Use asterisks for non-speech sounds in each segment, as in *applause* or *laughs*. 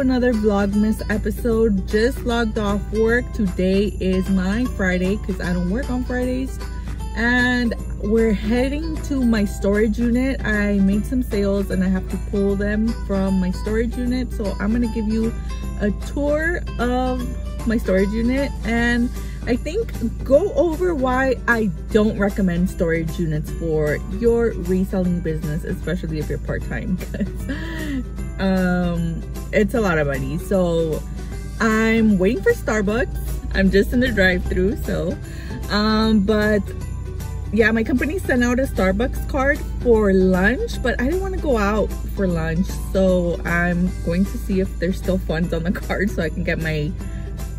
another Vlogmas episode. Just logged off work. Today is my Friday because I don't work on Fridays. And we're heading to my storage unit. I made some sales and I have to pull them from my storage unit. So I'm going to give you a tour of my storage unit and I think go over why I don't recommend storage units for your reselling business, especially if you're part-time it's a lot of money. So i'm waiting for starbucks. I'm just in the drive-through so um but yeah my company sent out a starbucks card for lunch but i didn't want to go out for lunch so i'm going to see if there's still funds on the *laughs* card so i can get my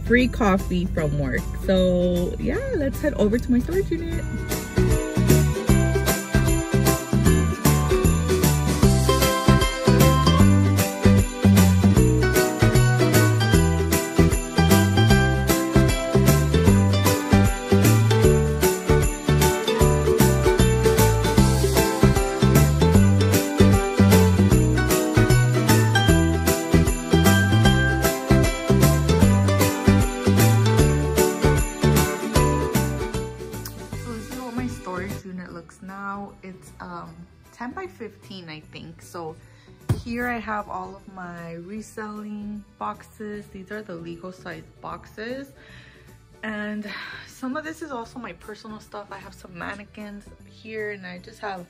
free coffee from work. So yeah let's head over to my storage unit 10 by 15 i think. So here i have all of my reselling boxes. These are the legal size boxes. And some of this is also my personal stuff. I have some mannequins here and i just have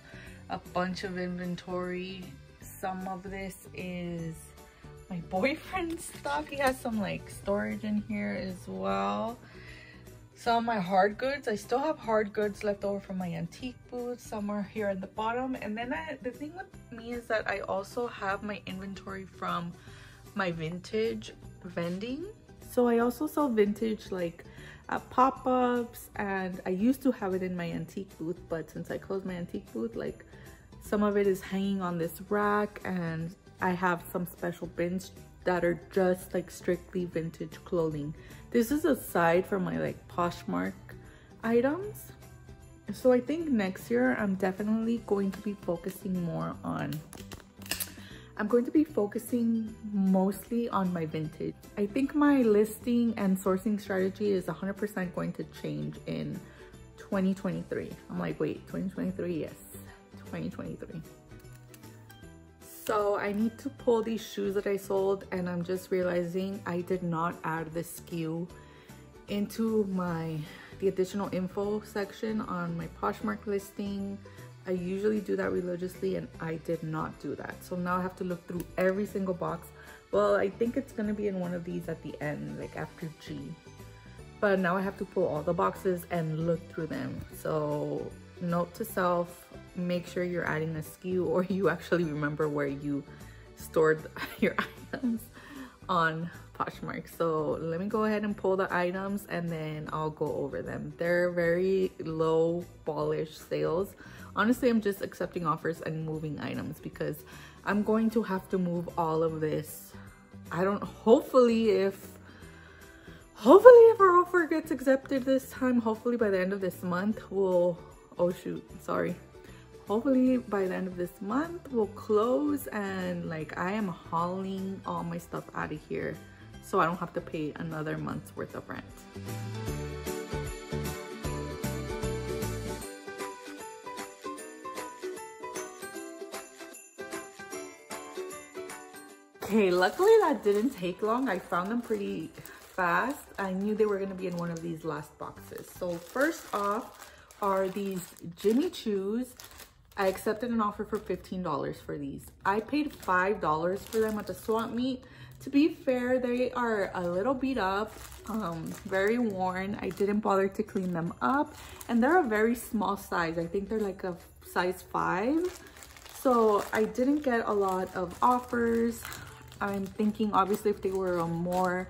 a bunch of inventory. Some of this is my *laughs* boyfriend's stuff. He has some like storage in here as well some of my hard goods. I still have hard goods left over from my antique booths somewhere here at the bottom. And then I, the thing with me is that i also have my inventory from my vintage vending. So i also sell vintage like at pop-ups and i used to have it in my antique booth but since i closed my antique booth like some of it is hanging on this rack and i have some special bins that are just like strictly vintage clothing this is aside from my like Poshmark items. So I think next year I'm definitely going to be focusing more on I'm going to be focusing mostly on my vintage. I think my listing and sourcing strategy is 100% going to change in 2023. I'm like, wait, 2023? Yes, 2023. So I need to pull these shoes that I sold and I'm just realizing I did not add the SKU into my the additional info section on my Poshmark listing. I usually do that religiously and I did not do that. So now I have to look through every single box. Well, I think it's gonna be in one of these at the end, like after G. But now I have to pull all the boxes and look through them. So note to self, make sure you're adding a SKU or you actually remember where you stored *laughs* your items on Poshmark. So let me go ahead and pull the items and then I'll go over them. They're very low polish sales. Honestly, I'm just accepting offers and moving items because I'm going to have to move all of this. I don't, hopefully if hopefully if our offer gets accepted this time hopefully by the end of this month we'll oh shoot sorry hopefully by the end of this month we'll close and like i am hauling all my stuff out of here so i don't have to pay another month's worth of rent. Okay luckily that didn't take long. I found them pretty fast. I knew they were to be in one of these last boxes. So first off are these Jimmy Choos. I accepted an offer for $15 for these. I paid $5 for them at the swap meet. To be fair, they are a little beat up, um, very worn. I didn't bother to clean them up. And they're a very small size. I think they're like a size 5. So I didn't get a lot of offers. I'm thinking obviously if they were a more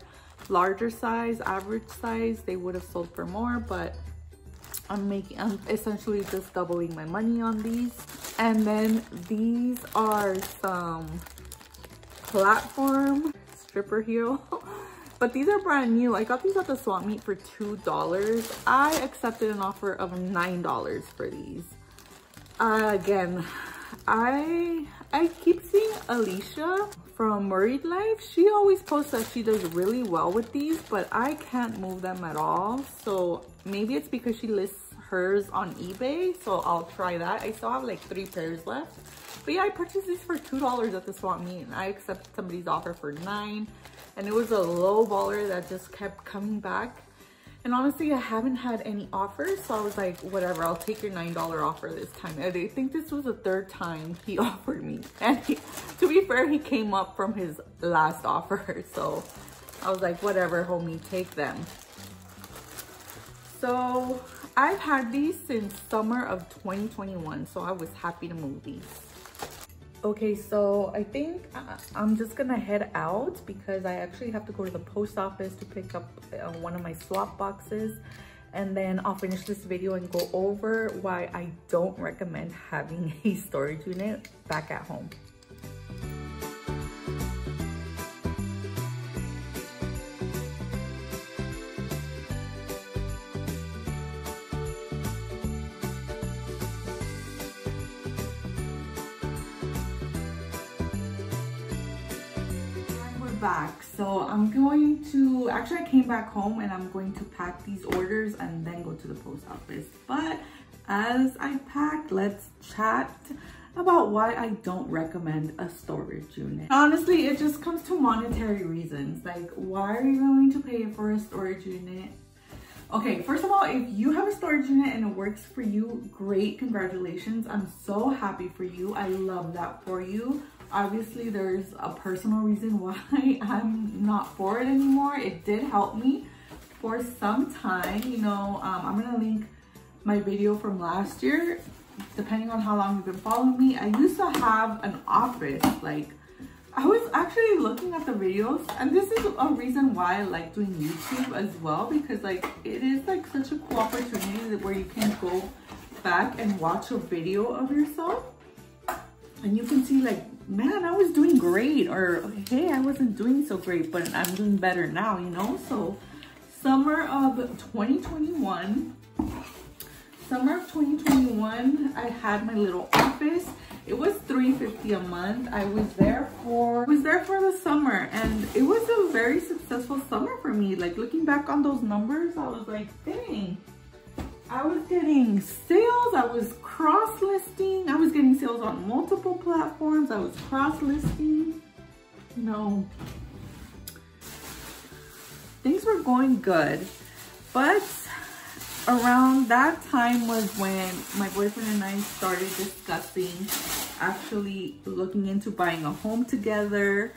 larger size, average size, they would have sold for more. But I'm making, I'm essentially just doubling my money on these. And then these are some platform stripper heel. *laughs* but these are brand new. I got these at the swap meet for $2. I accepted an offer of $9 for these. Uh, again, I I keep seeing Alicia from Married Life. She always posts that she does really well with these, but I can't move them at all. So maybe it's because she lists hers on eBay. So I'll try that. I still have like three pairs left. But yeah, I purchased these for $2 at the swap meet and I accepted somebody's offer for nine. And it was a low baller that just kept coming back. And honestly, I haven't had any offers. So I was like, whatever, I'll take your $9 offer this time. And I think this was the third time he *laughs* offered me. And he, to be fair, he came up from his last offer. *laughs* So I was like, whatever, homie, take them. So I've had these since summer of 2021. So I was happy to move these. Okay, so I think I'm just gonna head out because I actually have to go to the post office to pick up uh, one of my swap boxes and then I'll finish this video and go over why I don't recommend having *laughs* a storage unit back at home. Back. So i'm going to actually i came back home and i'm going to pack these orders and then go to the post office. But as i pack let's chat about why i don't recommend a storage unit. Honestly it just comes to monetary reasons. Like why are you going to pay for a storage unit? Okay, first of all, if you have a storage unit and it works for you, great, congratulations. I'm so happy for you. I love that for you obviously there's a personal reason *laughs* why I'm not for it anymore. It did help me for some time. You know, um, I'm gonna link my video from last year. Depending on how long you've been following me, I used to have an office. Like, I was actually looking at the videos and this is a reason why I like doing YouTube as well because like it is like such a cool opportunity where you can go back and watch a video of yourself and you can see like man, I was doing great or hey, I wasn't doing so great, but I'm doing better now, you know? So summer of 2021, summer of 2021, I had my little office. It was 350 a month. I was there for was there for the summer and it was a very successful summer for me. Like looking back on those numbers, I was like, dang, I was getting sales, I was cross-listing, I was getting sales on multiple platforms, I was cross-listing, you know, things were going good, but around that time was when my boyfriend and I started discussing actually looking into buying a home together.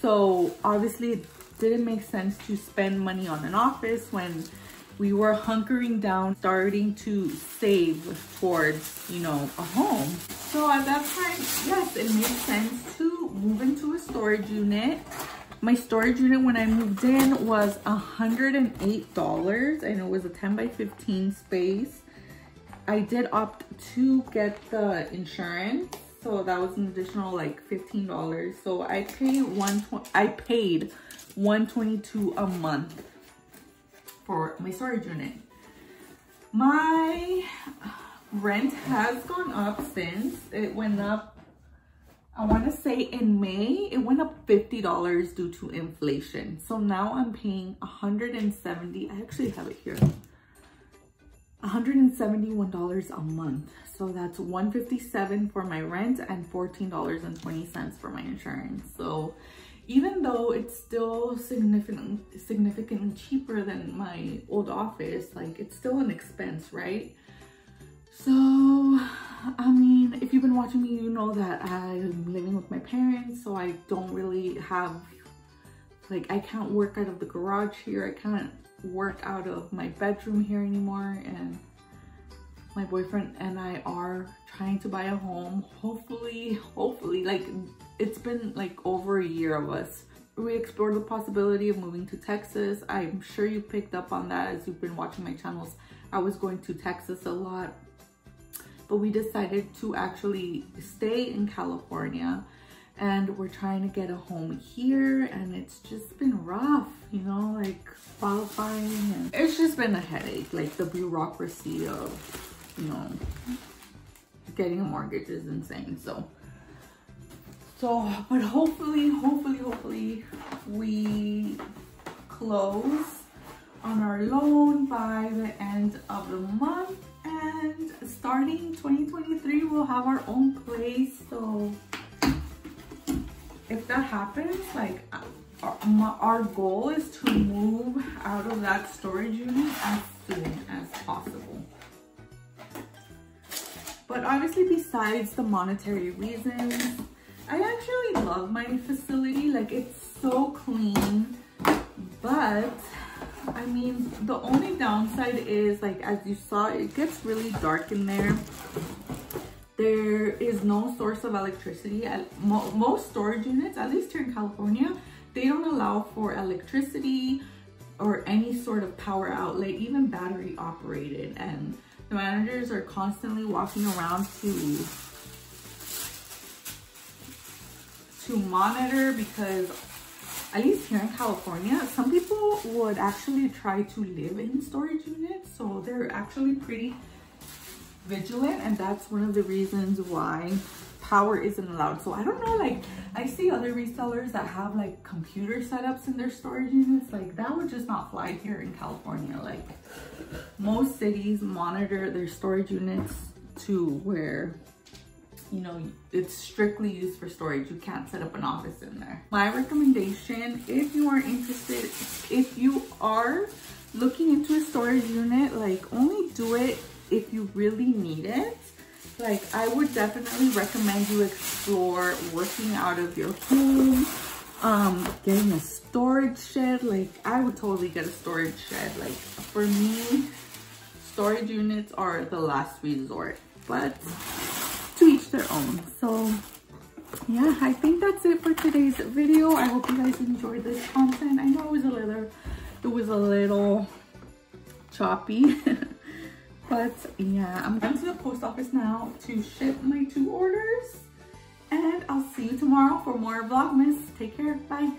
So obviously it didn't make sense to spend money on an office when we were hunkering down, starting to save towards, you know, a home. So at that time, yes, it made sense to move into a storage unit. My storage unit when I moved in was $108 and it was a 10 by 15 space. I did opt to get the insurance. So that was an additional like $15. So I paid one I paid 122 a month for my storage unit. My rent has gone up since it went up I want to say in May, it went up $50 due to inflation. So now I'm paying 170, I actually have it here, $171 a month. So that's 157 for my rent and $14.20 for my insurance. So even though it's still significantly significantly cheaper than my old office like it's still an expense right so i mean if you've been watching me you know that i'm living with my parents so i don't really have like i can't work out of the garage here i can't work out of my bedroom here anymore and my boyfriend and I are trying to buy a home. Hopefully, hopefully, like it's been like over a year of us. We explored the possibility of moving to Texas. I'm sure you picked up on that as you've been watching my channels. I was going to Texas a lot, but we decided to actually stay in California and we're trying to get a home here and it's just been rough you know like qualifying and it's just been a headache like the bureaucracy of you know, getting a mortgage is insane. So, so, but hopefully, hopefully, hopefully we close on our loan by the end of the month and starting 2023 we'll have our own place. So if that happens like our, our goal is to move out of that storage unit as soon as possible. But obviously besides the monetary reasons I actually love my facility like it's so clean but I mean, the only downside is like, as you saw, it gets really dark in there. There is no source of electricity. Most storage units, at least here in California, they don't allow for electricity or any sort of power outlet, even battery operated. And the managers are constantly walking around to to monitor because at least here in California, some people would actually try to live in storage units. So they're actually pretty vigilant and that's one of the reasons why power isn't allowed. So I don't know, like I see other resellers that have like computer setups in their storage units. Like that would just not fly here in California. Like most cities monitor their storage units to where you know, it's strictly used for storage. You can't set up an office in there. My recommendation, if you are interested, if you are looking into a storage unit, like only do it if you really need it. Like I would definitely recommend you explore working out of your home, um, getting a storage shed. Like I would totally get a storage shed. Like for me, storage units are the last resort, but their own. So yeah, I think that's it for today's video. I hope you guys enjoyed this content. I know it was a little, it was a little choppy. *laughs* but yeah, I'm going to the post office now to ship my two orders. And I'll see you tomorrow for more Vlogmas. Take care. Bye.